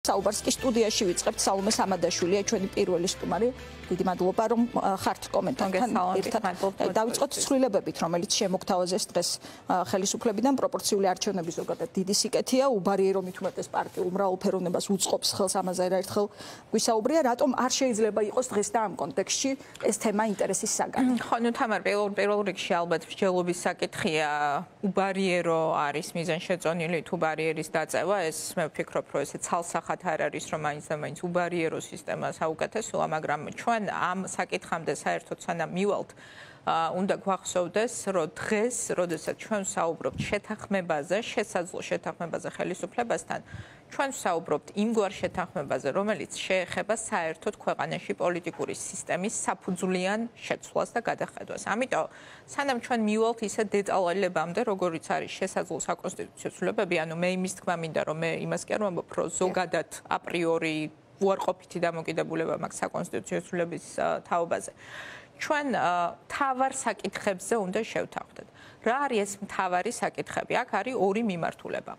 საუბარს კი სტუდიაში ვიწყებთ საუმე სამადაშვილია. ჩვენი პირველი სტუმარი. დიდი მადლობა რომ ხართ კომენტართან ერთად. დავიწყოთ ცვლილებებით რომელიც შემოგთავაზეს დღეს ხელისუფლებიდან. პროპორციული არჩევნების ზოგადად დიდი სიკეთეა. უბარიერო მithumetes პარტიულ მრავალფეროვნებას უწყობს ხელს ამაზე ერთხელ გვისაუბრია. რატომ არ შეიძლება იყოს დღეს და ამ კონტექსტში ეს თემა ინტერესის საგანი? ხო ნუ თამარ პირველ პირველ რიგში ალბათ მსჯელობის საკითხია უბარიერო არის მიზანშეწონილი თუ ბარიერის დაწევა. ეს მე ვფიქრობ რომ ესე ცალსახ ხათ არ არის რომ მაინც და მაინც უბარიერო სისტემა საუკეთესოა, მაგრამ ჩვენ ამ საკითხამდე საერთოდ სანამ მივალთ უნდა გვახსოვდეს, რომ დღეს, როდესაც ჩვენ საუბრობთ შეთანხმებაზე, შესაძლო შეთანხმებაზე ხელისუფლებასთან, ჩვენ საუბრობთ იმგვარ შეთანხმებაზე, რომელიც შეეხება საერთოდ ქვეყანაში პოლიტიკური სისტემის საფუძვლიან შეცვლას და გადახედვას. ამიტომ, სანამ ჩვენ მივალთ ისე დეტალელებამდე, როგორიც არის შესაძლო საკონსტიტუციო ცვლილებები, ანუ მე იმის თქმა მინდა, რომ მე იმას კი არ ვამბობ, რომ ზოგადად აპრიორი უარყოფითი დამოკიდებულება მაქვს საკონსტიტუციო ცვლილების თაობაზე. ჩვენ თავარ საკითხებზე უნდა შევთანხმდეთ. რა არის ეს მთავარი საკითხები? აქ არის ორი მიმართულება.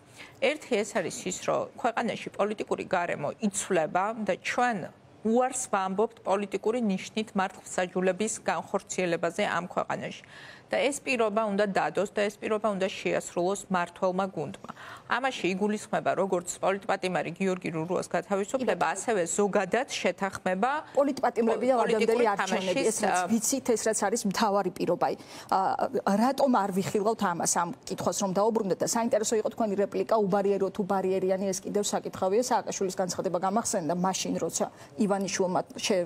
ერთი ეს არის ის, რომ ქვეყანაში პოლიტიკური გარემო იცვლება და ჩვენ უარს ვამბობთ პოლიტიკური ნიშნით მართლმსაჯულების განხორციელებაზე ამ ქვეყანაში. და ეს პირობა უნდა დადოს და ეს პირობა უნდა შეასრულოს მართლმა გუნდმა. ამაში იგულისხმება როგორც პოლიტპატიმარი გიორგი რურუას გათავისუფლება, ასევე ზოგადად შეთანხმება პოლიტპატიმრები და ვადამდელი არჩევნები, ეს რაც ვიცით, ეს რაც არის მთავარი პირობა. რატომ არ ვიხილავთ ამას ამ კითხვას რომ დაუბრუნდეთ და საინტერესო იყო თქვენი რეპლიკა უბარიერო თუ ბარიერიანი ეს კიდევ საკითხავია სააკაშვილის განცხადება გამახსენდა მაშინ როცა ივანიშვილმა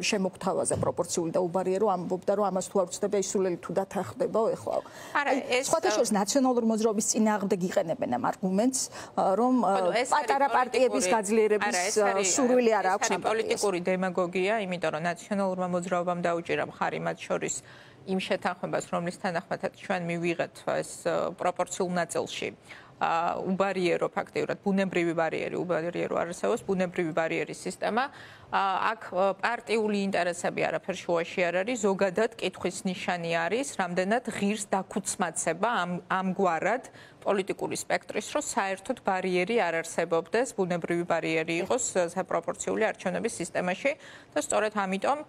შემოგთავაზა პროპორციული და უბარიერო ამბობდა რომ ამას თუ არ ვწდება ისულელი თუ დათანხმდება ეხლა. არა, ეს სხვათაშორის ნაციონალური მოძრაობის წინააღმდეგ იყენებენ ამ არგუმენტს, რომ პატარა პარტიების გაძლიერების სურვილი არ აქვს ამ პოლიტიკური დემაგოგია, იმიტომ რომ ნაციონალურმა მოძრაობამ დაუჭირა მხარი მათ შორის იმ შეთანხმებას, რომლის თანახმადაც ჩვენ მივიღეთ ეს პროპორციულ ნაწილში. უბარიერო ფაქტიურად. ბუნებრივი ბარიერი უბარიერო არსებობს ბუნებრივი ბარიერის სისტემა. აქ პარტიული ინტერესები არაფერ შუაში არ არის. ზოგადად კითხვის ნიშანი არის რამდენად ღირს დაქუცმაცება ამ ამგვარად პოლიტიკური სპექტრის რო საერთოდ ბარიერი არ არსებობდეს ბუნებრივი ბარიერი იყოს საპროპორციული არჩევნების სისტემაში. და სწორედ ამიტომ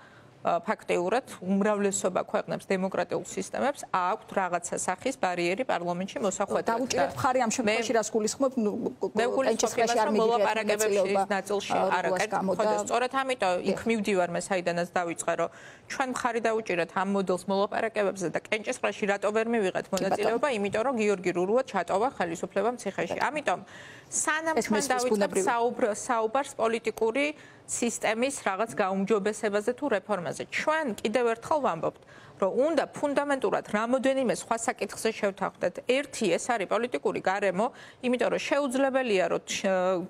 ფაქტიურად უმრავლესობა ქვეყნებს დემოკრატიულ სისტემებს აქვთ რაღაცა სახის ბარიერი პარლამენტში მოსახვედრად. დაუჭირეთ მხარი ამ შემთხვევაში რას გულისხმობ მე გულისხმობ რომ მოლაპარაკებებში ნაწილში არა კეთდება. სწორედ ამიტომ იქ მივდივარ მე საიდანაც დავიწყე რომ ჩვენ მხარი დაუჭირეთ ამ მოდელს მოლაპარაკებებზე და კენჭისყრაში რატო ვერ მივიღეთ მონაწილეობა იმიტომ რომ გიორგი რურუა ჩატოვა ხელისუფლება მციხეში. ამიტომ სანამ ჩვენ დავიწყებთ საუბარს პოლიტიკური სისტემის რაღაც გაუმჯობესებაზე თუ რეფორმაზე. ჩვენ კიდევ ერთხელ ვამბობთ, რომ უნდა ფუნდამენტურად რამოდენიმე სხვა საკითხზე შევთანხმდეთ. ერთი ეს არის პოლიტიკური გარემო, იმიტომ რომ შეუძლებელია რომ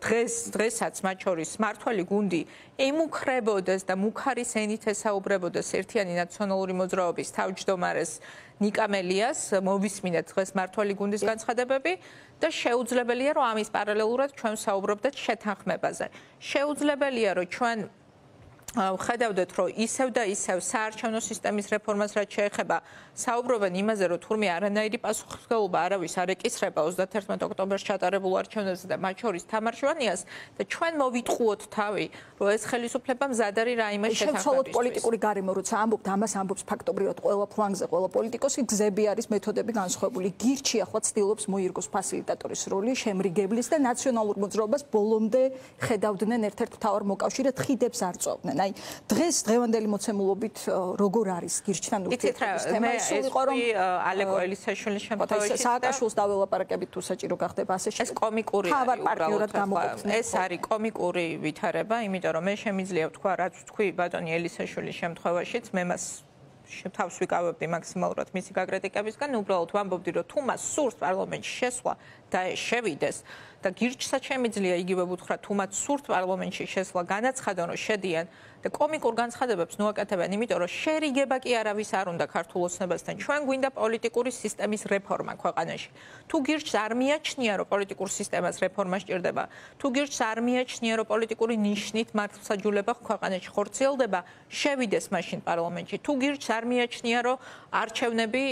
დღეს დღესაც მათ შორის მართველი გუნდი ემუქრებოდეს და მუქარის ენით ესაუბრებოდეს ერთიანი ნაციონალური მოძრაობის თავმჯდომარეს ნიკამელიას მოვისმინეთ დღეს მართველი გუნდის განცხადებები და შეუძლებელია რომ ამის პარალელურად ჩვენ საუბრობდეთ შეთანხმებაზე. შეუძლებელია რომ ჩვენ ხედავდეთ რომ ისევ და ისევ საარჩევნო სისტემის რეფორმას რაც შეეხება საუბრობენ იმაზე რომ თურმე არანაირი პასუხისმგებლობა არავის არ ეკისრება 31 ოქტომბერს ჩატარებულ არჩევნებზე და მათ შორის თამარშვანიას და ჩვენ მოვიტყუოთ თავი რომ ეს ხელისუფლება მზად არის რაიმე შეთანხმების შეცვალოთ პოლიტიკური გარემო როცა ამბობთ ამას ამბობს ფაქტობრივად ყველა ფლანგზე ყველა პოლიტიკოსი გზები არის მეთოდები განსხვავებული. გირჩი ახლა ცდილობს მოირგოს ფასილიტატორის როლი შემრიგებლის და ნაციონალურ მოძრაობას ბოლომდე ხედავდნენ ერთ-ერთ მთავარ მოკავშირედ ხიდებს არ წოვდნენ აი დღეს დღევანდელი მოცემულობით როგორ არის გირჩთან ურთიერთობის თემა? ისულიყო რომ ალეკო ელისაშვილის შემთხვევაში სააკაშვილს დაველაპარაკებით თუ საჭირო გახდება ასე ეს კომიკური ეს არის კომიკური ვითარება იმიტომ რომ მე შემიძლია ვთქვა რაც თქვი ბატონი ელისაშვილის შემთხვევაშიც მე მას თავს ვიკავებდი მაქსიმალურად მისი გაკრიტიკებისგან უბრალოდ ვამბობდი რომ თუ მას სურს პარლამენტში შესვლა და შევიდეს და გირჩსაც შემიძლია იგივე ვუთხრა თუ მათ სურთ პარლამენტში შესვლა განაცხადონ რომ შედიან კომიკურ განცხადებებს ნუაკეთებენ იმიტომ რომ შერიგება კი არავის არ უნდა ქართულ ოცნებასთან. ჩვენ გვინდა პოლიტიკური სისტემის რეფორმა ქვეყანაში. თუ გირჩს არ მიაჩნია რომ პოლიტიკურ სისტემას რეფორმა სჭირდება. თუ გირჩს არ მიაჩნია რომ პოლიტიკური ნიშნით მართლმსაჯულება ქვეყანაში ხორციელდება შევიდეს მაშინ პარლამენტში. თუ გირჩს არ მიაჩნია რომ არჩევნები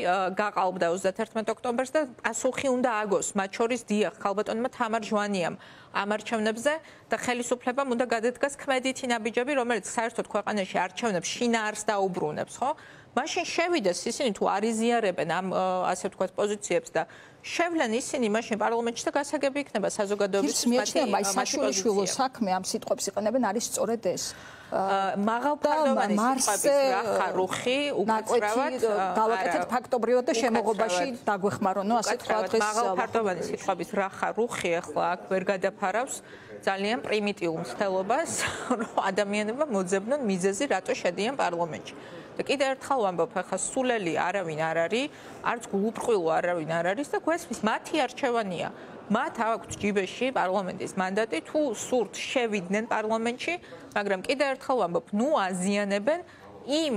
გაყალბდა 31 ოქტომბერს და პასუხი უნდა აგოს. მათ შორის დიახ ხალბატონმა თამარ ჟვანიამ ამ არჩევნებზე და ხელისუფლებამ უნდა გადადგას ქმედითი ნაბიჯები, რომელიც საერთოდ ქვეყანაში არჩევნებს შინაარს დაუბრუნებს, ხო? მაშინ შევიდეს ისინი თუ არიზიარებენ ამ ასე ვთქვათ პოზიციებს და შევლენ ისინი მაშინ პარლამენტში და გასაგები იქნება საზოგადოების მათი მაშულიშვილო საქმე ამ სიტყვებს იყენებენ არის სწორედ ეს. მაღალ ფარდოვანი სიტყვების რა ხარუხი უკაცრავად გავაკეთეთ ფაქტობრივად და შემოღობაში დაგვეხმარონო ასე თქვა დღეს მაღალ ფარდოვანი სიტყვების რა ხარუხი ახლა აქ ვერ გადაფარავს ძალიან პრიმიტიულ მსთელობას რომ ადამიანებმა მოძებნონ მიზეზი რატო შედიან პარლამენტში და კიდევ ერთხელ ვამბობ, ახლა სულელი არავინ არ არის, არც გულუბრყვილო არავინ არ არის და გვესმის მათი არჩევანია. მათ აქვთ ჯიბეში პარლამენტის მანდატი თუ სურთ შევიდნენ პარლამენტში, მაგრამ კიდევ ერთხელ ვამბობ, ნუ აზიანებენ იმ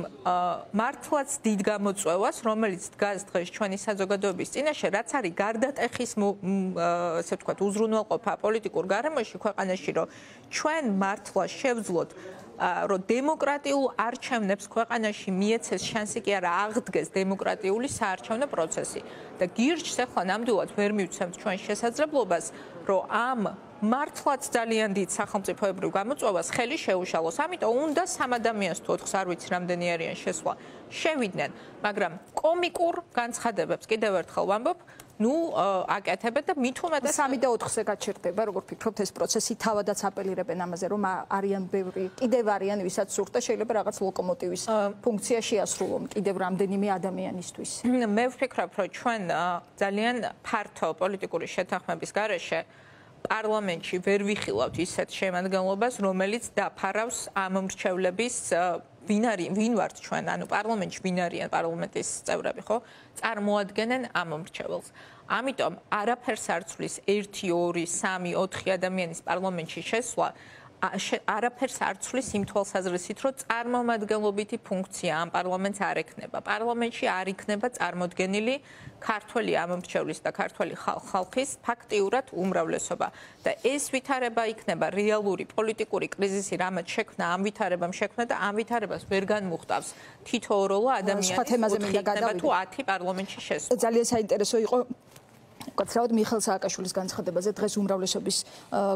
მართლაც დიდ გამოწვევას, რომელიც დგას დღეს ჩვენი საზოგადოების წინაშე, რაც არის გარდატეხის ასე ვთქვათ, უზრუნველყოფა პოლიტიკურ გარემოში ქვეყანაში, რომ ჩვენ მართლა შევძლოთ რომ დემოკრატიულ არჩევნებს ქვეყანაში მიეცეს შანსი კი არა აღდგეს დემოკრატიული საარჩევნო პროცესი. და გირჩს ახლა ნამდვილად ვერ მივცემთ ჩვენ შესაძლებლობას რომ ამ მართლაც ძალიან დიდ სახელმწიფოებრივ გამოწვევას ხელი შეუშალოს ამიტომ უნდა სამ ადამიანს თუ 4-ს არ ვიცი რამდენი არიან შესვლა. შევიდნენ მაგრამ კომიკურ განცხადებებს. კიდევ ერთხელ ვამბობ ну აკეთებენ და მით უმეტეს 3 და 4-ზე გაჩერდება როგორ ფიქრობთ ეს პროცესი თავადაც აპელირებენ ამაზე რომ არიან ბევრი კიდევ არიან ვისაც სურთ და შეიძლება რაღაც ლოკომოტივის ფუნქცია შეასრულონ კიდევ რამდენიმე ადამიანისთვის. მე ვფიქრობ რომ ჩვენ ძალიან ფართო პოლიტიკური შეთანხმების გარეშე პარლამენტში ვერ ვიხილავთ ისეთ შემადგენლობას რომელიც დაფარავს ამ მრჩევლების ვინ არის ვინ ვართ ჩვენ? ანუ პარლამენტში ვინ არიან პარლამენტის წევრები ხო? წარმოადგენენ ამ მომრჩეველს ამიტომ არაფერს არ ცვლის 1 2 3 4 ადამიანის პარლამენტში შესვლა არაფერს არ ცვლის იმ თვალსაზრისით, რომ წარმომადგენლობითი ფუნქცია ამ პარლამენტს არ ექნება. პარლამენტში არ იქნება წარმოქმნილი ქართველი ამომრჩევლის და ქართველი ხალხის ფაქტიურად უმრავლესობა და ეს ვითარება იქნება რეალური პოლიტიკური კრიზისი, რამაც შექმნა ამ ვითარებამ შექმნა და ამ ვითარებას ვერ განმუხტავს თითოეულ ადამიანს. სხვა თემაზე მინდა გადავიდე. თუ 10 პარლამენტში შესვლა. ძალიან საინტერესო იყო უკაცრავად მიხელ სააკაშვილის განცხადებაზე დღეს უმრავლესობის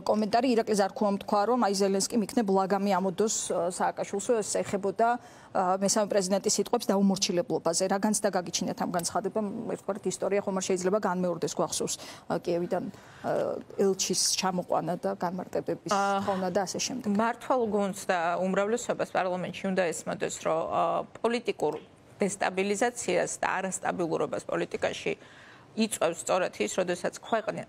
კომენტარი ირაკლი ზარქუამ თქვა რომ აი ზელენსკი მიქნებ ლაგამი ამოდოს სააკაშვილს ეს ეხებოდა მესამე პრეზიდენტის სიტყვებს და უმორჩილებლობაზე რა განცდა გაგიჩინეთ ამ განცხადებამ? ერთგვარად ისტორია ხომ არ შეიძლება განმეორდეს გვახსოვს კიევიდან ელჩის ჩამოყვანა და განმარტებების ხონა და ასე შემდეგ. მართვალ გუნდს და უმრავლესობას პარლამენტში უნდა ესმოდეს რომ პოლიტიკურ დესტაბილიზაციას და არასტაბილურობას პოლიტიკაში იწევს სწორედ ის, როდესაც ქვეყანა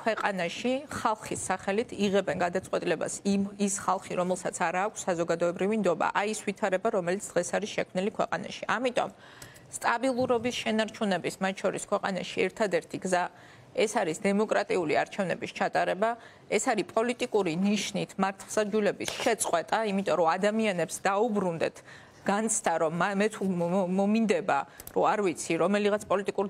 ქვეყანაში ხალხის სახელით იღებენ გადაწყვეტილებას იმ ის ხალხი, რომელსაც არ აქვს საზოგადოებრივი ნდობა, აი ეს ვითარება, რომელიც დღეს არის შექმნილი ქვეყანაში. ამიტომ სტაბილურობის შენარჩუნების მათ შორის ქვეყანაში ერთადერთი გზა ეს არის დემოკრატიული არჩევნების ჩატარება, ეს არის პოლიტიკური ნიშნით მართლმსაჯულების შეწყვეტა, იმიტომ რომ ადამიანებს დაუბრუნდეთ განცდა რომ მე თუ მომინდება რომ არ ვიცი რომელიღაც პოლიტიკურ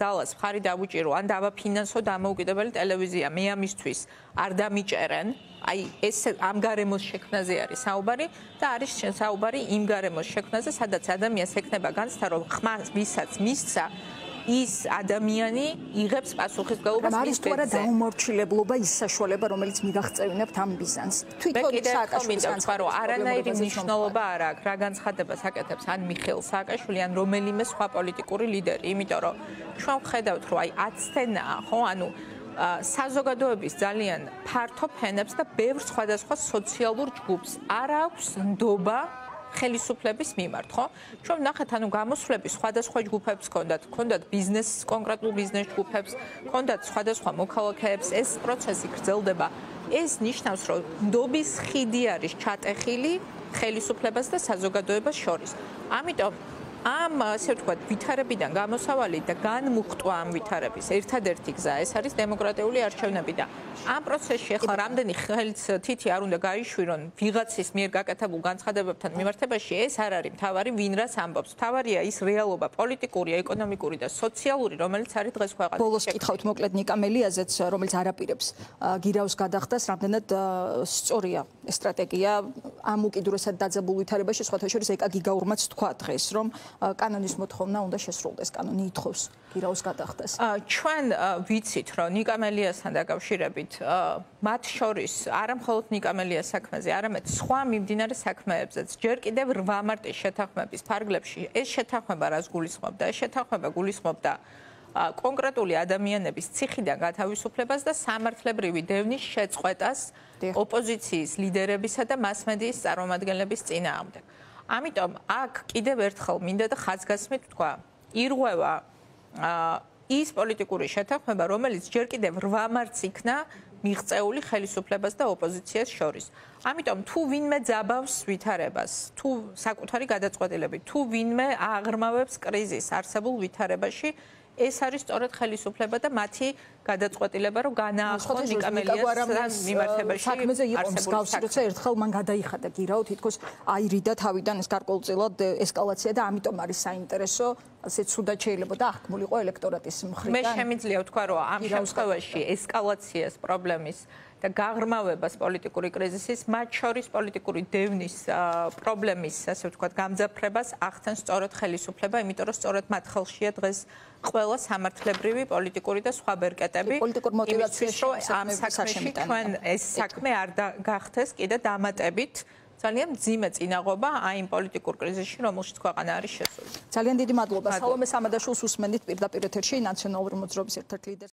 ძალას ხარი დავუჭირო ან დავაფინანსო დამოუკიდებელი ტელევიზია მე ამისთვის არ დამიჭერენ. აი ეს ამ გარემოს შექმნაზე არის საუბარი და არის საუბარი იმ გარემოს შექმნაზე სადაც ადამიანს ექნება განცდა რომ ხმას ვისაც მისცა ის ადამიანი იღებს პასუხისმგებლობას მის არის თუ არა დაუმორჩილებლობა ის საშუალება რომელიც მიგახწევინებთ ამ ბიზნესს თვითონ სააკაშვილის განცხადება არანაირი მნიშვნელობა არ აქვს. რა განცხადებას აკეთებს ან მიხელ სააკაშვილი ან რომელიმე სხვა პოლიტიკური ლიდერი. იმიტომ რომ ჩვენ ვხედავთ რომ აი აცთენაა ხო? ანუ საზოგადოების ძალიან ფართო ფენებს და ბევრ სხვადასხვა სოციალურ ჯგუფს. არ აქვს ნდობა ხელისუფლების მიმართ, ხო? ჩვენ ნახეთ, ანუ გამოსვლები სხვადასხვა ჯგუფებს ჰქონდათ, ჰქონდათ ბიზნეს, კონკრეტულ ბიზნეს ჯგუფებს, ჰქონდათ სხვადასხვა მოქალაქეებს, ეს პროცესი გრძელდება. ეს ნიშნავს, რომ ნდობის ხიდი არის ჩატეხილი ხელისუფლებას და საზოგადოებას შორის. ამიტომ ამ ასე ვთქვათ, ვითარებიდან გამოსავალი და განმუხტვა ამ ვითარების ერთადერთი გზა ეს არის დემოკრატიული არჩევნები და ამ პროცესში ახლა რამდენი ხელიც თითი არ უნდა გაიშვირონ ვიღაცის მიერ გაკეთებულ განცხადებებთან მიმართებაში ეს არ არის მთავარი ვინ რას ამბობს. მთავარია ის რეალობა პოლიტიკური, ეკონომიკური და სოციალური, რომელიც არის დღეს ქვეყანაში. ბოლოს კითხავთ მოკლედ ნიკა მელიაზეც, რომელიც არაპირებს გირავს გადახდას, რამდენად სწორია სტრატეგია ამ უკიდურესად დაძაბულ ვითარებაში სხვათა შორის ეკა გიგაურმაც თქვა დღეს, რომ კანონის მოთხოვნა უნდა შესრულდეს, კანონი ითხოვს გირაოს გადახდეს. ჩვენ ვიცით, რომ ნიკამელიასთან დაკავშირებით მათ შორის არამხოლოდ ნიკამელიას საქმეზე, არამედ სხვა მიმდინარე საქმეებზეც ჯერ კიდევ 8 მარტის შეთანხმების ფარგლებში ეს შეთანხმება რას გულისხმობდა? ეს შეთანხმება გულისხმობდა კონკრეტული ადამიანების ციხიდან გათავისუფლებას და სამართლებრივი დევნის შეწყვეტას ოპოზიციის ლიდერებისა და მასმედიის წარმომადგენლების წინააღმდეგ. ამიტომ აქ კიდევ ერთხელ მინდა და ხაზგასმით თქვა, ირღვევა ის პოლიტიკური შეთანხმება, რომელიც ჯერ კიდევ 8 მარტს იქნა მიღწეული ხელისუფლებას და ოპოზიციას შორის. ამიტომ თუ ვინმე ძაბავს ვითარებას, თუ საკუთარი გადაწყვეტილებით, თუ ვინმე აღრმავებს კრიზისს არსებულ ვითარებაში, ეს არის სწორედ ხელისუფლება და მათი გადაწყვეტილება, რომ განაახონ ნიკამელიას მიმართებაში. საქმეზე იყო მსგავსი, როცა ერთხელ მან გადაიხადა გირაო თითქოს აირიდა თავიდან ეს გარკვეულწილად ესკალაცია და ამიტომ არის საინტერესო, ასე ცუდად შეიძლება და აღქმულიყო ელექტორატის მხრიდან. მე შემიძლია ვთქვა, რომ ამ შემთხვევაში ესკალაციას პრობლემის და გაღრმავებას პოლიტიკური კრიზისის, მათ შორის პოლიტიკური დევნის პრობლემის, ასე ვთქვათ, გამძაფრებას ახდენს სწორედ ხელისუფლება, იმიტომ რომ სწორედ მათ ხელშია დღეს ყველა სამართლებრივი პოლიტიკური და სხვა ბერკეტები. პოლიტიკურ მოტივაციას ამ საქმეში ჩვენ ეს საქმე არ გახდეს კიდე დამატებით. ძალიან ძიმე წინაღობა აი იმ პოლიტიკურ კრიზისში, რომელშიც ქვეყანა არის შესული. ძალიან დიდი მადლობა. სალომე სამადაშვილს უსმენთ პირდაპირ ეთერში ნაციონალური მოძრაობის ერთ-ერთ ლიდერს.